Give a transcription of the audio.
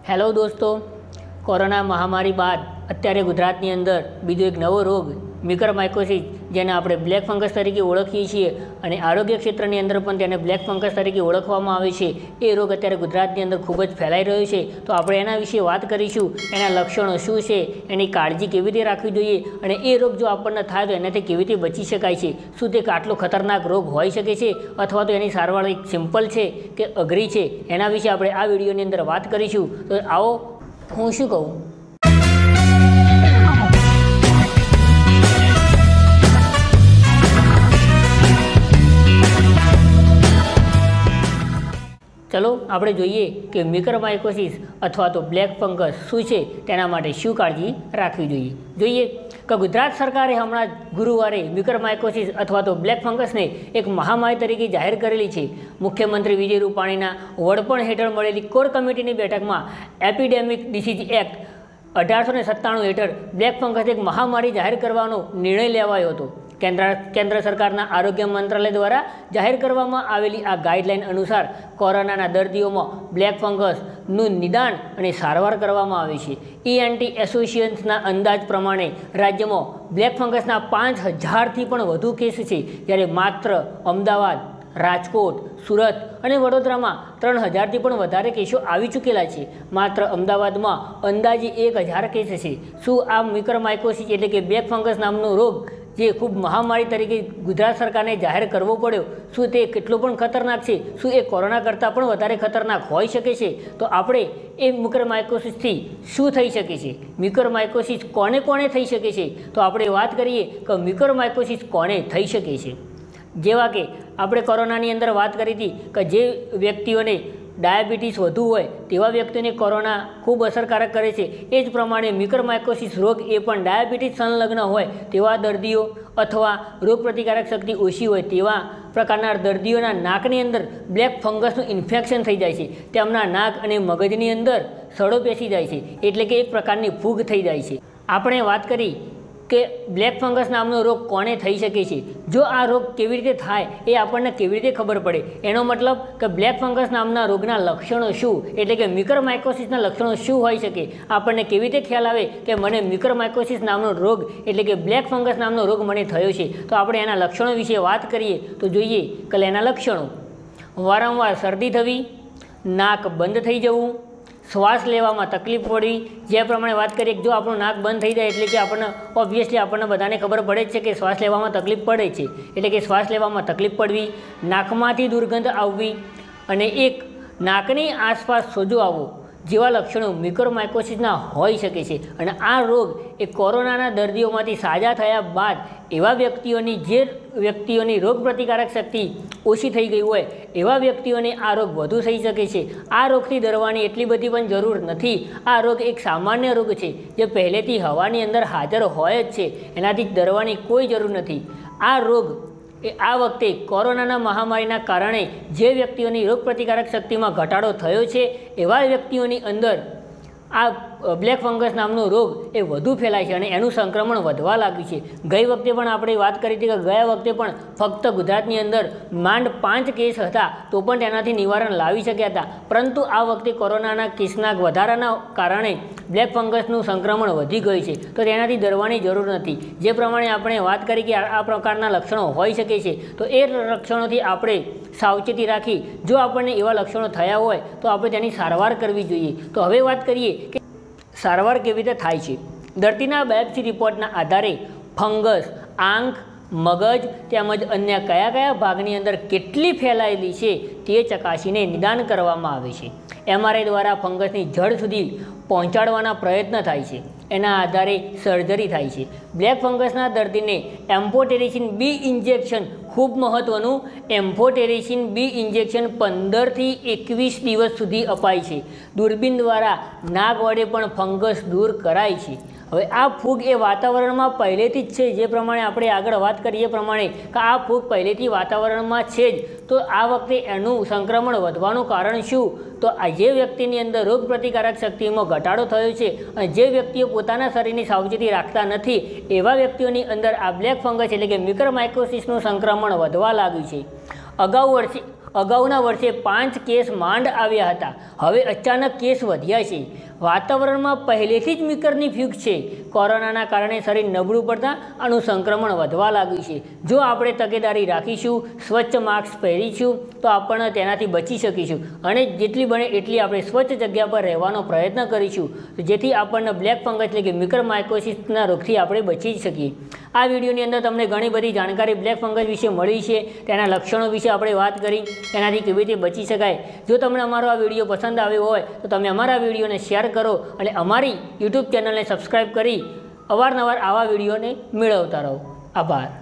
Hello દોસ્તો corona મહામારી બાદ અત્યારે ગુજરાતની અંદર બીજો એક નવો રોગ મ્યુકરમાઇકોસિસ જેને આપણે બ્લેક ફંગસ તરીકે ઓળખીએ છીએ અને આરોગ્ય ક્ષેત્રની અંદર પણ તેને બ્લેક ફંગસ તરીકે ઓળખવામાં આવે છે. એ રોગ અત્યારે ગુજરાતની અંદર ખૂબ જ ફેલાઈ રહ્યો છે. તો આપણે એના વિશે વાત કરીશું. એના લક્ષણો શું છે? એની કાળજી કેવી રીતે રાખવી જોઈએ? અને એ રોગ જો આપણને થાય તો એનાથી કેવી રીતે બચી શકાય છે? શું તે આટલો ખતરનાક રોગ હોઈ શકે છે? અથવા તો એની સારવાર એક સિમ્પલ છે કે અઘરી છે? એના વિશે આપણે આ વિડીયોની અંદર વાત કરીશું. તો આવો, હું શું કહું? ચલો, આપણે જોઈએ કે મ્યુકરમાઇકોસિસ અથવા તો બ્લેક ફંગસ શું છે તેના માટે શું કાળજી રાખવી જોઈએ. જોઈએ કે ગુજરાત સરકારે હમણાં ગુરુવારે મ્યુકરમાઇકોસિસ અથવા તો બ્લેક ફંગસને એક મહામારી તરીકે જાહેર કરેલી છે. મુખ્યમંત્રી વિજય રૂપાણીના વડપણ હેઠળ મળેલી કોર કમિટીની બેઠકમાં એપિડેમિક ડિસીઝ એક્ટ અઢારસો સત્તાણું હેઠળ બ્લેક ફંગસ એક મહામારી જાહેર કરવાનો નિર્ણય લેવાયો હતો. કેન્દ્ર કેન્દ્ર સરકારના આરોગ્ય મંત્રાલય દ્વારા જાહેર કરવામાં આવેલી આ ગાઈડલાઇન અનુસાર કોરોનાના દર્દીઓમાં બ્લેક ફંગસનું નિદાન અને સારવાર કરવામાં આવે છે. ઈએનટી એસોસિએશન્સના અંદાજ પ્રમાણે રાજ્યમાં બ્લેક ફંગસના પાંચ હજારથી પણ વધુ કેસ છે, જ્યારે માત્ર અમદાવાદ, રાજકોટ, સુરત અને વડોદરામાં ત્રણ હજારથી પણ વધારે કેસો આવી ચૂકેલા છે. માત્ર અમદાવાદમાં અંદાજે એક હજાર કેસ છે. શું આ મિક્રમાઇકોસિસ એટલે કે બ્લેક ફંગસ નામનો રોગ જે ખૂબ મહામારી તરીકે ગુજરાત સરકારને જાહેર કરવો પડ્યો, શું તે કેટલો પણ ખતરનાક છે? શું એ કોરોના કરતાં પણ વધારે ખતરનાક હોઈ શકે છે? તો આપણે એ મ્યુકરમાઇકોસિસથી શું થઈ શકે છે? મ્યુકરમાઇકોસિસ કોને કોને થઈ શકે છે? તો આપણે વાત કરીએ કે મ્યુકરમાઇકોસિસ કોને થઈ શકે છે? જેવા કે આપણે કોરોનાની અંદર વાત કરી હતી કે જે વ્યક્તિઓને ડાયાબિટીસ વધુ હોય તેવા વ્યક્તિઓને કોરોના ખૂબ અસરકારક કરે છે. એ જ પ્રમાણે મ્યુકરમાઇકોસિસ રોગ એ પણ ડાયાબિટીસ સંલગ્ન હોય તેવા દર્દીઓ અથવા રોગપ્રતિકારક શક્તિ ઓછી હોય તેવા પ્રકારના દર્દીઓના નાકની અંદર બ્લેક ફંગસનું ઇન્ફેક્શન થઈ જાય છે. તેમના નાક અને મગજની અંદર સડો પેસી જાય છે. એટલે કે એક પ્રકારની ફૂગ થઈ જાય છે. આપણે વાત કરી કે બ્લેક ફંગસ નામનો રોગ કોને થઈ શકે છે? જો આ રોગ કેવી રીતે થાય એ આપણને કેવી રીતે ખબર પડે? એનો મતલબ કે બ્લેક ફંગસ નામના રોગના લક્ષણો શું? એટલે કે મ્યુકરમાઇકોસિસના લક્ષણો શું હોઈ શકે? આપણને કેવી રીતે ખ્યાલ આવે કે મને મ્યુકરમાઇકોસિસ નામનો રોગ એટલે કે બ્લેક ફંગસ નામનો રોગ મને થયો છે? તો આપણે એના લક્ષણો વિશે વાત કરીએ તો જોઈએ કે એના લક્ષણો. વારંવાર શરદી થવી, નાક બંધ થઈ જવું શ્વાસ લેવામાં તકલીફ પડવી જે પ્રમાણે વાત કરીએ જો આપણું નાક બંધ થઈ જાય એટલે કે આપણને ઓબ્વિયસલી આપણને બધાને ખબર પડે જ છે કે શ્વાસ લેવામાં તકલીફ પડે છે. એટલે કે શ્વાસ લેવામાં તકલીફ પડવી, નાકમાંથી દુર્ગંધ આવવી અને એક નાકની આસપાસ સોજો આવવો. જેવા લક્ષણો મ્યુકોરમાઇકોસિસના હોઈ શકે છે અને આ રોગ એ કોરોનાના દર્દીઓમાંથી સાજા થયા બાદ એવા વ્યક્તિઓની જે વ્યક્તિઓની રોગપ્રતિકારક શક્તિ ઓછી થઈ ગઈ હોય, એવા વ્યક્તિઓને આ રોગ વધુ થઈ શકે છે. આ રોગથી ડરવાની એટલી બધી પણ જરૂર નથી. આ રોગ એક સામાન્ય રોગ છે, જે પહેલેથી હવાની અંદર હાજર હોય જ છે. એનાથી ડરવાની કોઈ જરૂર નથી. આ રોગ એ આ વખતે કોરોનાના મહામારીના કારણે જે વ્યક્તિઓની રોગપ્રતિકારક શક્તિમાં ઘટાડો થયો છે, એવા વ્યક્તિઓની અંદર આ બ્લેક ફંગસ નામનો રોગ એ વધુ ફેલાય છે અને એનું સંક્રમણ વધવા લાગ્યું છે. ગઈ વખતે પણ આપણે વાત કરી હતી કે ગયા વખતે પણ ફક્ત ગુજરાતની અંદર માંડ પાંચ કેસ હતા તો પણ તેનાથી નિવારણ લાવી શક્યા હતા. પરંતુ આ વખતે કોરોનાના કેસના વધારાના કારણે બ્લેક ફંગસનું સંક્રમણ વધી ગયું છે. તો તેનાથી ડરવાની જરૂર નથી. જે પ્રમાણે આપણે વાત કરી કે આ પ્રકારના લક્ષણો હોઈ શકે છે, તો એ લક્ષણોથી આપણે સાવચેતી રાખી જો આપણને એવા લક્ષણો થયા હોય તો આપણે તેની સારવાર કરવી જોઈએ. તો હવે વાત કરીએ કે સારવાર કેવી રીતે થાય છે? દર્દીના બાયોપ્સી રિપોર્ટના આધારે ફંગસ, આંખ, મગજ તેમજ અન્ય કયા કયા ભાગની અંદર કેટલી ફેલાયેલી છે તે ચકાસીને નિદાન કરવામાં આવે છે. એમઆરઆઈ દ્વારા ફંગસની જડ સુધી પહોંચાડવાના પ્રયત્ન થાય છે. એના આધારે સર્જરી થાય છે. બ્લેક ફંગસના દર્દીને એમ્પોટેરિસિન બી ઇન્જેક્શન ખૂબ મહત્ત્વનું એમ્ફોટેરેસિન બી ઇન્જેક્શન પંદરથી એકવીસ દિવસ સુધી અપાય છે. દૂરબીન દ્વારા નાક વડે પણ ફંગસ દૂર કરાય છે. હવે આ ફૂગ એ વાતાવરણમાં પહેલેથી જ છે. જે પ્રમાણે આપણે આગળ વાત કરીએ પ્રમાણે કે આ ફૂગ પહેલેથી વાતાવરણમાં છે જ. તો આ વખતે એનું સંક્રમણ વધવાનું કારણ શું? તો આ જે વ્યક્તિની અંદર રોગ પ્રતિકારક શક્તિમાં ઘટાડો થયો છે અને જે વ્યક્તિઓ પોતાના શરીરની સાવચેતી રાખતા નથી, એવા વ્યક્તિઓની અંદર આ બ્લેક ફંગસ એટલે કે મ્યુકરમાઇકોસિસનું સંક્રમણ વધવા લાગ્યું છે. અગાઉ વર્ષે, અગાઉના વર્ષે પાંચ કેસ માંડ આવ્યા હતા. હવે અચાનક કેસ વધ્યા છે. વાતાવરણમાં પહેલેથી જ મિકરની ફ્યુગ છે. કોરોનાના કારણે શરીર નબળું પડતા આનું સંક્રમણ વધવા લાગ્યું છે. જો આપણે તકેદારી રાખીશું, સ્વચ્છ માસ્ક પહેરીશું, તો આપણને તેનાથી બચી શકીશું. અને જેટલી બને એટલી આપણે સ્વચ્છ જગ્યા પર રહેવાનો પ્રયત્ન કરીશું. જેથી આપણને બ્લેક ફંગસ એટલે કે મિકર માઇકોસિસના રોગથી આપણે બચી શકીએ. આ વિડીયોની અંદર તમને ઘણી બધી જાણકારી બ્લેક ફંગસ વિશે મળી છે. તેના લક્ષણો વિશે આપણે વાત કરી. તેનાથી કેવી રીતે બચી શકાય? જો તમને અમારો આ વીડિયો પસંદ આવ્યો હોય, તો તમે અમારા વિડીયોને શેર કરો અને અમારી યુટ્યુબ ચેનલને સબસ્ક્રાઈબ કરી અવારનવાર આવા વિડીયોને મેળવતા રહો. આભાર.